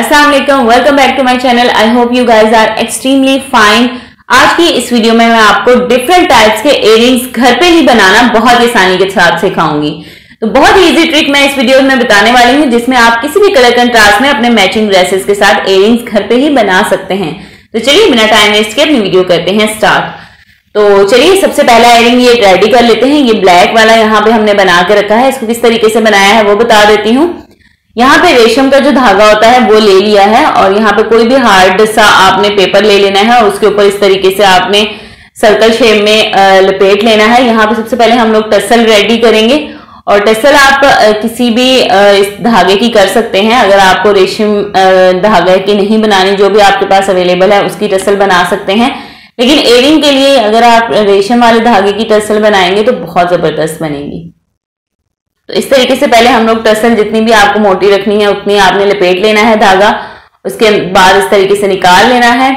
अस्सलाम वालेकुम back to my channel I hope you guys are extremely fine आज की इस वीडियो में मैं आपको डिफरेंट टाइप्स के इयरिंग्स घर पे ही बनाना बहुत आसानी के साथ सिखाऊँगी। तो बहुत ही इजी ट्रिक मैं इस वीडियो में बताने वाली हूँ, जिसमें आप किसी भी कलर कंट्रास्ट में अपने मैचिंग ड्रेसेस के साथ इयरिंग्स घर पे ही बना सकते हैं। तो चलिए, बिना टाइम वेस्ट के अपनी वीडियो करते हैं स्टार्ट तो चलिए, सबसे पहला एयरिंग ये रेडी कर लेते हैं। ये ब्लैक वाला यहाँ पे हमने बना के रखा है। इसको किस तरीके से बनाया है वो बता देती हूँ। यहाँ पे रेशम का जो धागा होता है, वो ले लिया है और यहाँ पे कोई भी हार्ड सा आपने पेपर ले लेना है और उसके ऊपर इस तरीके से आपने सर्कल शेप में लपेट लेना है। यहाँ पे सबसे पहले हम लोग टसल रेडी करेंगे और टसल आप किसी भी इस धागे की कर सकते हैं। अगर आपको रेशम धागे की नहीं बनानी, जो भी आपके पास अवेलेबल है, उसकी टसल बना सकते हैं। लेकिन एयरिंग के लिए अगर आप रेशम वाले धागे की टसल बनाएँगे तो बहुत ज़बरदस्त बनेगी। तो इस तरीके से पहले हम लोग टसल जितनी भी आपको मोटी रखनी है, उतनी आपने लपेट लेना है धागा। उसके बाद इस तरीके से निकाल लेना है।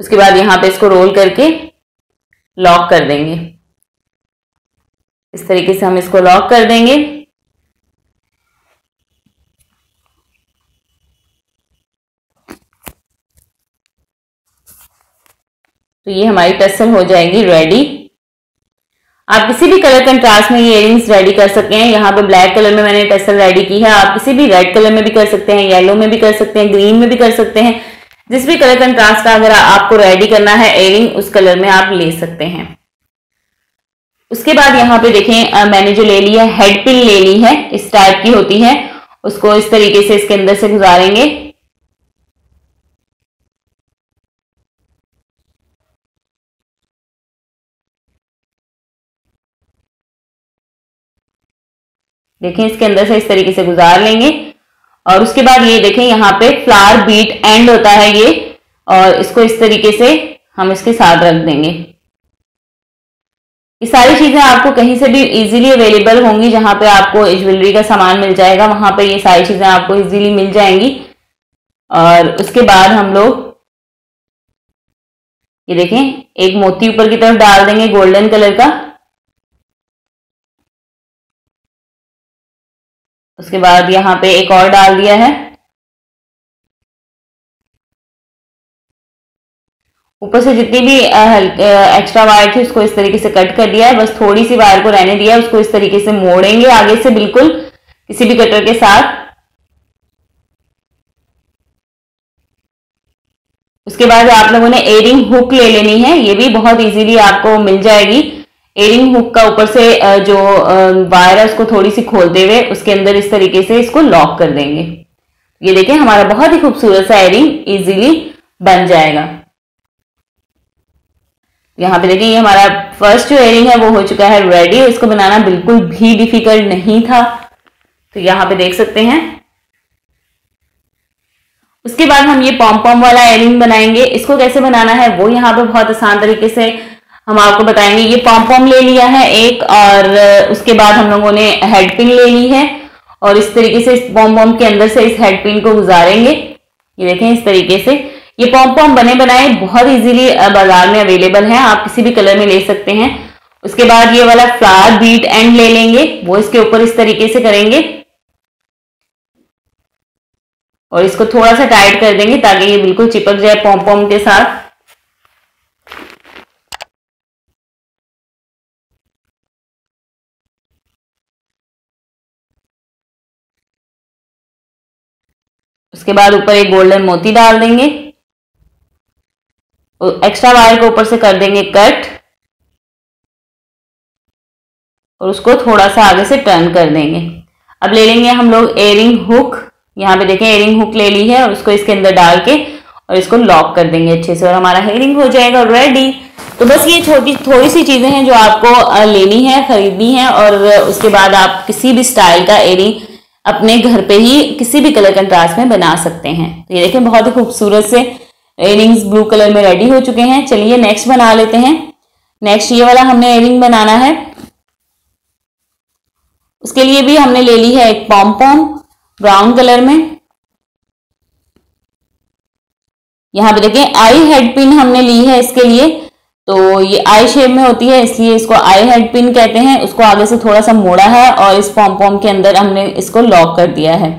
उसके बाद यहाँ पे इसको रोल करके लॉक कर देंगे। इस तरीके से हम इसको लॉक कर देंगे। तो ये हमारी टसल हो जाएगी रेडी आप किसी भी कलर कंट्रास्ट में ये इयरिंग्स रेडी कर सकते हैं। यहाँ पे ब्लैक कलर में मैंने टेसल रेडी की है। आप किसी भी रेड कलर में भी कर सकते हैं येलो में भी कर सकते हैं ग्रीन में भी कर सकते हैं। जिस भी कलर कंट्रास्ट का अगर आपको रेडी करना है एयरिंग उस कलर में आप ले सकते हैं। उसके बाद यहाँ पे देखें आ, मैंने जो ले लिया हेड पिन ले ली है इस टाइप की होती है। उसको इस तरीके से इसके अंदर से गुजारेंगे। देखें, इसके अंदर से इस तरीके से गुजार लेंगे। और उसके बाद ये देखें, यहाँ पे फ्लावर बीट एंड होता है ये, और इसको इस तरीके से हम इसके साथ रख देंगे। ये सारी चीज़ें आपको कहीं से भी इजीली अवेलेबल होंगी, जहाँ पे आपको ज्वेलरी का सामान मिल जाएगा, वहाँ पे ये सारी चीज़ें आपको इजीली मिल जाएँगी। और उसके बाद हम लोग, ये देखें, एक मोती ऊपर की तरफ़ डाल देंगे गोल्डन कलर का। उसके बाद यहाँ पे एक और डाल दिया है। ऊपर से जितनी भी एक्स्ट्रा वायर थी उसको इस तरीके से कट कर दिया है। बस थोड़ी सी वायर को रहने दिया है, उसको इस तरीके से मोड़ेंगे आगे से बिल्कुल, किसी भी कटर के साथ। उसके बाद आप लोगों ने एयरिंग हुक ले लेनी है, ये भी बहुत इजीली आपको मिल जाएगी। एयरिंग हुक का ऊपर से जो वायर है, उसको थोड़ी सी खोलते हुए उसके अंदर इस तरीके से इसको लॉक कर देंगे। ये देखें हमारा बहुत ही खूबसूरत सा एयरिंग इजीली बन जाएगा। यहाँ पे देखिए, ये हमारा फ़र्स्ट जो एयरिंग है, वो हो चुका है रेडी इसको बनाना बिल्कुल भी डिफ़िकल्ट नहीं था। तो यहाँ पे देख सकते हैं। उसके बाद हम ये पॉम पॉम वाला एयरिंग बनाएँगे। इसको कैसे बनाना है, वो यहाँ पे बहुत आसान तरीके से हम आपको बताएँगे, ये पॉम पॉम ले लिया है एक और उसके बाद हम लोगों ने हेड पिन ले ली है और इस तरीके से इस पॉम पॉम के अंदर से इस हेड पिन को गुजारेंगे। ये देखें इस तरीके से। ये पॉम पॉम बने बनाए बहुत इजीली बाज़ार में अवेलेबल है, आप किसी भी कलर में ले सकते हैं। उसके बाद ये वाला फ्लावर बीट एंड ले लेंगे, वो इसके ऊपर इस तरीके से करेंगे। और इसको थोड़ा सा टाइट कर देंगे ताकि ये बिल्कुल चिपक जाए पॉम पॉम के साथ। उसके बाद ऊपर एक गोल्डन मोती डाल देंगे। एक्स्ट्रा वायर को ऊपर से कर देंगे कट और उसको थोड़ा सा आगे से टर्न कर देंगे। अब ले लेंगे हम लोग एयरिंग हुक यहाँ पे देखें एयरिंग हुक ले ली है और उसको इसके अंदर डाल के और इसको लॉक कर देंगे अच्छे से और हमारा हेयरिंग हो जाएगा रेडी तो बस ये छोटी, थोड़ी सी चीज़ें हैं जो आपको लेनी है, खरीदनी है और उसके बाद आप किसी भी स्टाइल का एयरिंग अपने घर पे ही किसी भी कलर कंट्रास्ट में बना सकते हैं। तो ये देखें, बहुत ही खूबसूरत से एयरिंग्स ब्लू कलर में रेडी हो चुके हैं। चलिए नेक्स्ट बना लेते हैं। नेक्स्ट ये वाला हमने एयरिंग बनाना है। उसके लिए भी हमने ले ली है एक पॉम पॉम ब्राउन कलर में। यहाँ पे देखें आई हेड पिन हमने ली है इसके लिए। तो ये आई शेप में होती है, इसलिए इसको आई हेड पिन कहते हैं। उसको आगे से थोड़ा सा मोड़ा है और इस पॉम पॉम के अंदर हमने इसको लॉक कर दिया है।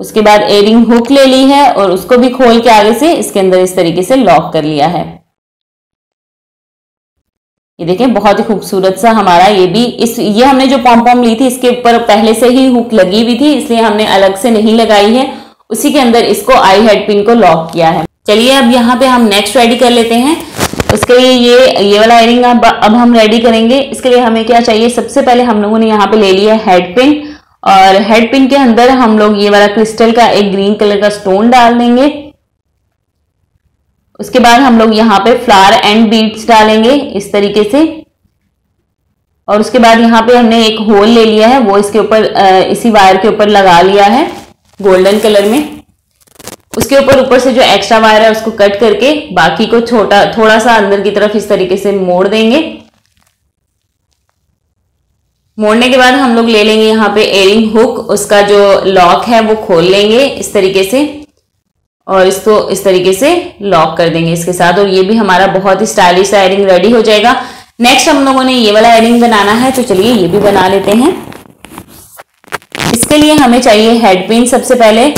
उसके बाद एयरिंग हुक ले ली है और उसको भी खोल के आगे से इसके अंदर इस तरीके से लॉक कर लिया है। ये देखें, बहुत ही खूबसूरत सा हमारा ये भी इस, ये हमने जो पॉम पॉम ली थी, इसके ऊपर पहले से ही हुक लगी हुई थी, इसलिए हमने अलग से नहीं लगाई है। उसी के अंदर इसको आई हेड पिन को लॉक किया है। चलिए अब यहाँ पे हम नेक्स्ट रेडी कर लेते हैं। उसके लिए ये ये वाला एयरिंग अब अब हम रेडी करेंगे। इसके लिए हमें क्या चाहिए? सबसे पहले हम लोगों ने यहाँ पे ले लिया हेड पिन और हेड पिन के अंदर हम लोग ये वाला क्रिस्टल का एक ग्रीन कलर का स्टोन डाल देंगे। उसके बाद हम लोग यहाँ पे फ्लावर एंड बीड्स डालेंगे इस तरीके से। और उसके बाद यहाँ पे हमने एक होल ले लिया है, वो इसके ऊपर इसी वायर के ऊपर लगा लिया है। गोल्डन कलर में। उसके ऊपर ऊपर से जो एक्स्ट्रा वायर है, उसको कट करके बाकी को छोटा, थोड़ा सा अंदर की तरफ़ इस तरीके से मोड़ देंगे। मोड़ने के बाद हम लोग ले लेंगे यहाँ पे एयरिंग हुक उसका जो लॉक है, वो खोल लेंगे इस तरीके से। और इसको इस तरीके से लॉक कर देंगे इसके साथ। और ये भी हमारा बहुत ही स्टाइलिश एयरिंग रेडी हो जाएगा। नेक्स्ट हम लोगों ने ये वाला एयरिंग बनाना है तो चलिए ये भी बना लेते हैं। इसके लिए हमें चाहिए हेड पिन सबसे पहले,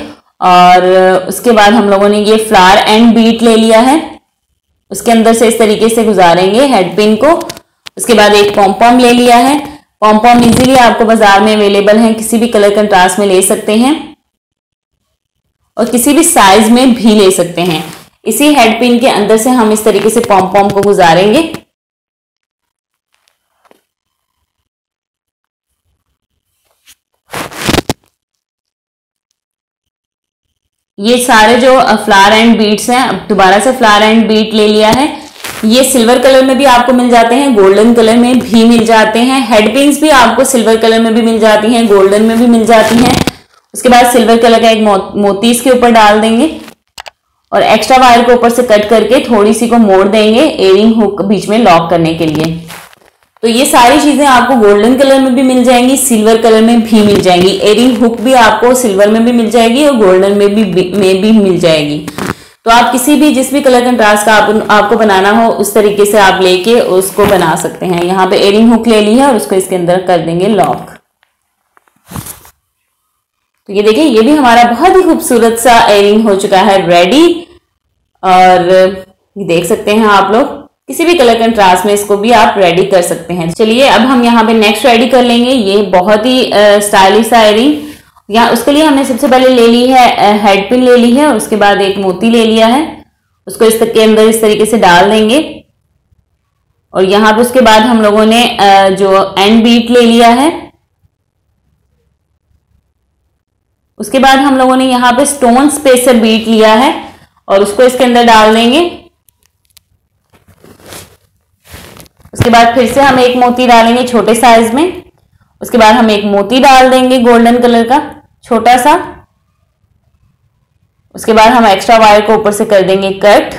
और उसके बाद हम लोगों ने ये फ्लावर एंड बीट ले लिया है। उसके अंदर से इस तरीके से गुजारेंगे हेड पिन को। उसके बाद एक पॉम्पॉम ले लिया है। पॉम्पॉम इजीली आपको बाज़ार में अवेलेबल है, किसी भी कलर कंट्रास्ट में ले सकते हैं। और किसी भी साइज़ में भी ले सकते हैं। इसी हेड पिन के अंदर से हम इस तरीके से पॉम्पॉम को गुजारेंगे। ये सारे जो फ्लावर एंड बीट्स हैं, अब दोबारा से फ्लावर एंड बीट ले लिया है। ये सिल्वर कलर में भी आपको मिल जाते हैं गोल्डन कलर में भी मिल जाते हैं। हेड पिंस भी आपको सिल्वर कलर में भी मिल जाती हैं गोल्डन में भी मिल जाती हैं। उसके बाद सिल्वर कलर का एक मोती इसके ऊपर डाल देंगे। और एक्स्ट्रा वायर को ऊपर से कट करके थोड़ी सी को मोड़ देंगे एयरिंग हुक बीच में लॉक करने के लिए। तो ये सारी चीज़ें आपको गोल्डन कलर में भी मिल जाएँगी सिल्वर कलर में भी मिल जाएँगी। एयरिंग हुक भी आपको सिल्वर में भी मिल जाएगी और गोल्डन में भी में भी मिल जाएगी। तो आप किसी भी जिस भी कलर कंट्रास्ट का आप, आपको बनाना हो उस तरीके से आप लेके उसको बना सकते हैं। यहाँ पे एयरिंग हुक ले ली है और उसको इसके अंदर कर देंगे लॉक तो ये देखिए ये भी हमारा बहुत ही खूबसूरत सा एयरिंग हो चुका है रेडी और देख सकते हैं आप लोग। किसी भी कलर कंट्रास्ट में इसको भी आप रेडी कर सकते हैं। चलिए, अब हम यहाँ पे नेक्स्ट रेडी कर लेंगे। ये बहुत ही स्टाइलिश सा एयरिंग यहाँ उसके लिए हमने सबसे पहले ले ली है हेड पिन ले ली है उसके बाद एक मोती ले लिया है। उसको इस तक के अंदर इस तरीके से डाल देंगे। और यहाँ पे उसके बाद हम लोगों ने जो एंड बीट ले लिया है, उसके बाद हम लोगों ने यहाँ पे स्टोन स्पेसर बीट लिया है और उसको इसके अंदर डाल देंगे। उसके बाद फिर से हम एक मोती डालेंगे छोटे साइज़ में। उसके बाद हम एक मोती डाल देंगे गोल्डन कलर का, छोटा सा। उसके बाद हम एक्स्ट्रा वायर को ऊपर से कर देंगे कट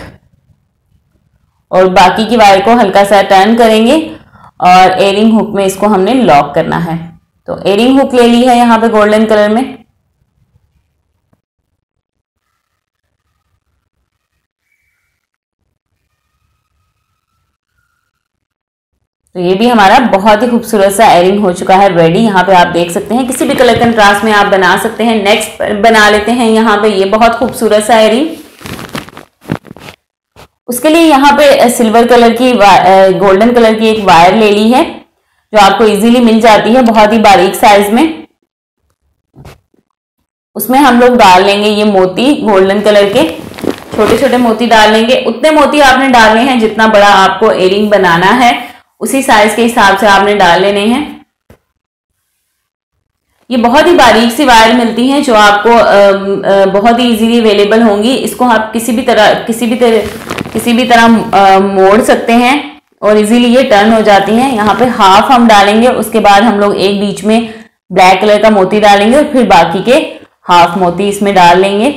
और बाकी की वायर को हल्का सा टर्न करेंगे और एयरिंग हुक में इसको हमने लॉक करना है। तो एयरिंग हुक ले ली है यहाँ पे गोल्डन कलर में। तो ये भी हमारा बहुत ही खूबसूरत सा एयरिंग हो चुका है रेडी यहाँ पे आप देख सकते हैं, किसी भी कलर कंट्रास्ट में आप बना सकते हैं। नेक्स्ट बना लेते हैं यहाँ पे, ये बहुत खूबसूरत सा एयरिंग उसके लिए यहाँ पे सिल्वर कलर की गोल्डन कलर की एक वायर ले ली है, जो आपको इजीली मिल जाती है बहुत ही बारीक साइज़ में। उसमें हम लोग डाल लेंगे ये मोती गोल्डन कलर के। छोटे छोटे मोती डाल लेंगे। उतने मोती आपने डालने हैं जितना बड़ा आपको एयरिंग बनाना है। उसी साइज़ के हिसाब से आपने डाल लेने हैं। ये बहुत ही बारीक सी वायर मिलती हैं जो आपको बहुत ही इजीली अवेलेबल होंगी। इसको आप किसी भी तरह, किसी भी तरह, किसी भी तरह मोड़ सकते हैं और इजीली ये टर्न हो जाती हैं। यहाँ पे हाफ़ हम डालेंगे, उसके बाद हम लोग एक बीच में ब्लैक कलर का मोती डालेंगे और फिर बाकी के हाफ़ मोती इसमें डाल लेंगे।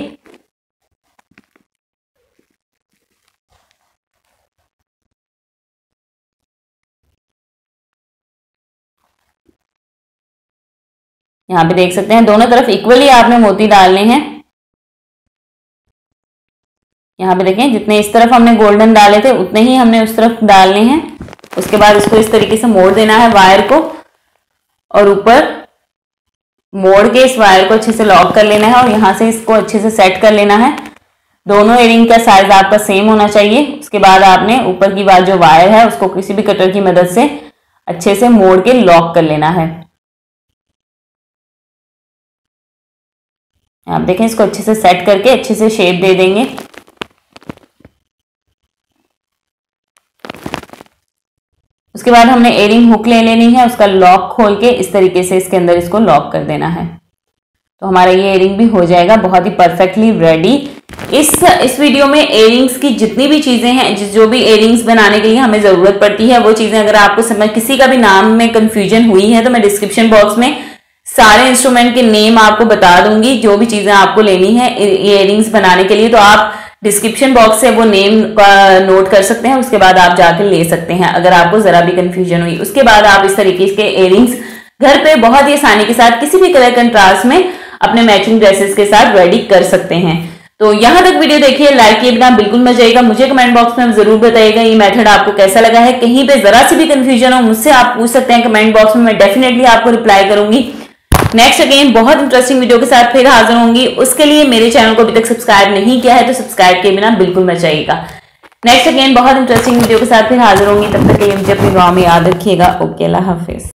यहाँ पे देख सकते हैं, दोनों तरफ़ इक्वली आपने मोती डालने हैं। यहाँ पे देखें, जितने इस तरफ़ हमने गोल्डन डाले थे, उतने ही हमने उस तरफ़ डालने हैं। उसके बाद इसको इस तरीके से मोड़ देना है वायर को, और ऊपर मोड़ के इस वायर को अच्छे से लॉक कर लेना है, और यहाँ से इसको अच्छे से सेट कर लेना है। दोनों एयरिंग का साइज़ आपका सेम होना चाहिए। उसके बाद आपने ऊपर की बात जो वायर है, उसको किसी भी कटर की मदद से अच्छे से मोड़ के लॉक कर लेना है। आप देखें, इसको अच्छे से सेट करके अच्छे से शेप दे देंगे। उसके बाद हमने एयरिंग हुक ले लेनी है, उसका लॉक खोल के इस तरीके से इसके अंदर इसको लॉक कर देना है। तो हमारा ये एयरिंग भी हो जाएगा, बहुत ही परफेक्टली रेडी इस इस वीडियो में एयरिंग्स की जितनी भी चीज़ें हैं जो भी एयरिंग्स बनाने के लिए हमें ज़रूरत पड़ती है, वो चीज़ें अगर आपको समझ, किसी का भी नाम में कंफ्यूजन हुई है तो मैं डिस्क्रिप्शन बॉक्स में सारे इंस्ट्रूमेंट के नेम आपको बता दूँगी, जो भी चीज़ें आपको लेनी है इयरिंग्स बनाने के लिए तो आप डिस्क्रिप्शन बॉक्स से वो नेम नोट कर सकते हैं, उसके बाद आप जाकर ले सकते हैं, अगर आपको जरा भी कंफ्यूजन हुई। उसके बाद आप इस तरीके के इयरिंग्स घर पे बहुत ही आसानी के साथ किसी भी कलर कंट्रास्ट में अपने मैचिंग ड्रेसेस के साथ रेडी कर सकते हैं। तो यहाँ तक वीडियो देखिए लाइक किए बिना बिल्कुल मज़ा आएगा। मुझे कमेंट बॉक्स में ज़रूर बताइएगा, ये मेथड आपको कैसा लगा है। कहीं पे जरा सी भी कंफ्यूजन हो, मुझसे आप पूछ सकते हैं कमेंट बॉक्स में मैं डेफिनेटली आपको रिप्लाई करूँगी। नेक्स्ट अगेन बहुत इंटरेस्टिंग वीडियो के साथ फिर हाजिर होंगी। उसके लिए मेरे चैनल को अभी तक सब्सक्राइब नहीं किया है तो सब्सक्राइब किए बिना बिल्कुल मच जाइएगा। नेक्स्ट अगेन बहुत इंटरेस्टिंग वीडियो के साथ फिर हाजिर होंगी। तब तक के लिए मुझे अपने गाँव में याद रखिएगा। ओके, अल्लाह हाफिज।